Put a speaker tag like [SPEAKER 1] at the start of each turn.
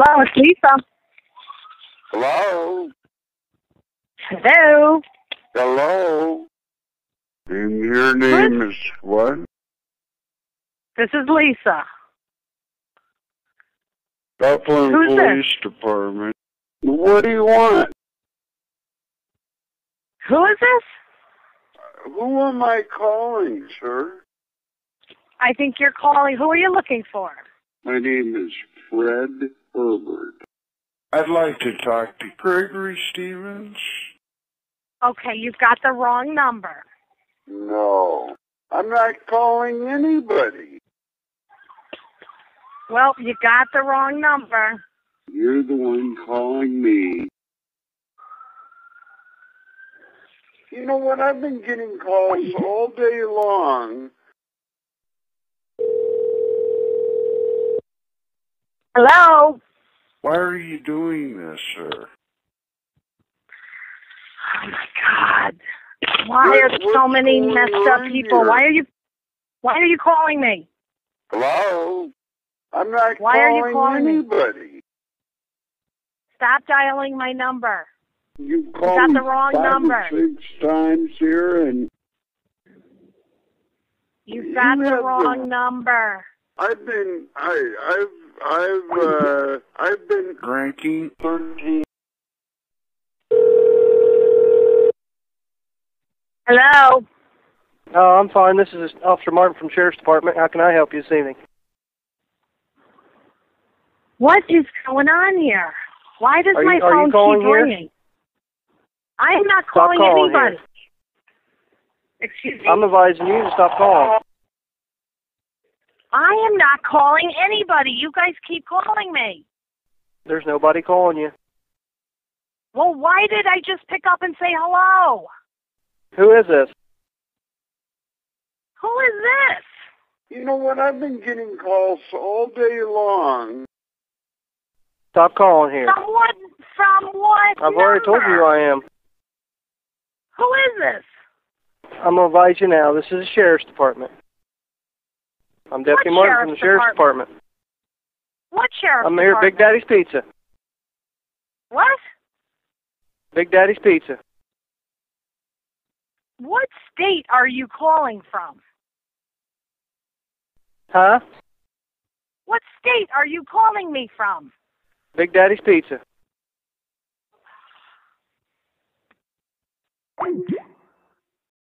[SPEAKER 1] Hello, it's Lisa.
[SPEAKER 2] Hello?
[SPEAKER 1] Hello.
[SPEAKER 2] Hello? And your name is what?
[SPEAKER 1] This is Lisa.
[SPEAKER 2] Dublin
[SPEAKER 1] Who's this?
[SPEAKER 2] Police Department. What do you want?
[SPEAKER 1] Who is this?
[SPEAKER 2] Who am I calling, sir?
[SPEAKER 1] I think you're calling. Who are you looking for?
[SPEAKER 2] My name is Fred Herbert. I'd like to talk to Gregory Stevens.
[SPEAKER 1] Okay, you've got the wrong number.
[SPEAKER 2] No. I'm not calling anybody.
[SPEAKER 1] Well, you got the wrong number.
[SPEAKER 2] You're the one calling me. You know what? I've been getting calls all day long.
[SPEAKER 1] Hello.
[SPEAKER 2] Why are you doing this, sir?
[SPEAKER 1] Oh my God. Why
[SPEAKER 2] What-
[SPEAKER 1] are so many messed up people?
[SPEAKER 2] here?
[SPEAKER 1] Why are you? Why are you calling me?
[SPEAKER 2] Hello? I'm not
[SPEAKER 1] Why are you
[SPEAKER 2] calling
[SPEAKER 1] calling me?
[SPEAKER 2] anybody.
[SPEAKER 1] Stop dialing my number.
[SPEAKER 2] You
[SPEAKER 1] got
[SPEAKER 2] called
[SPEAKER 1] the wrong number.
[SPEAKER 2] six times here, and
[SPEAKER 1] You've
[SPEAKER 2] You
[SPEAKER 1] got the
[SPEAKER 2] have the-
[SPEAKER 1] wrong number.
[SPEAKER 2] I've been, I, I've, I've, uh, I've been drinking thirteen.
[SPEAKER 1] Hello.
[SPEAKER 3] Oh, I'm fine. This is Officer Martin from Sheriff's Department. How can I help you this evening?
[SPEAKER 1] What is going on here? Why does
[SPEAKER 3] Are
[SPEAKER 1] my
[SPEAKER 3] you- are you
[SPEAKER 1] phone
[SPEAKER 3] calling
[SPEAKER 1] keep
[SPEAKER 3] here?
[SPEAKER 1] ringing? I am not calling,
[SPEAKER 3] calling
[SPEAKER 1] anybody.
[SPEAKER 3] here.
[SPEAKER 1] Excuse me.
[SPEAKER 3] I'm advising you to stop calling.
[SPEAKER 1] I am not calling anybody. You guys keep calling me.
[SPEAKER 3] There's nobody calling you.
[SPEAKER 1] Well, why did I just pick up and say hello?
[SPEAKER 3] Who is this?
[SPEAKER 1] Who is this?
[SPEAKER 2] You know what? I've been getting calls all day long.
[SPEAKER 3] Stop calling here.
[SPEAKER 1] From what? From what?
[SPEAKER 3] I've already told you who? I am.
[SPEAKER 1] Who is this?
[SPEAKER 3] I'm gonna advise you now. This is the Sheriff's Department. I'm Deputy
[SPEAKER 1] What
[SPEAKER 3] Martin from the
[SPEAKER 1] Sheriff's
[SPEAKER 3] Sheriff's Department.
[SPEAKER 1] What sheriff?
[SPEAKER 3] I'm here at Big Daddy's Pizza.
[SPEAKER 1] What?
[SPEAKER 3] Big Daddy's Pizza.
[SPEAKER 1] What state are you calling from?
[SPEAKER 3] Huh?
[SPEAKER 1] What state are you calling me from?
[SPEAKER 3] Big Daddy's Pizza.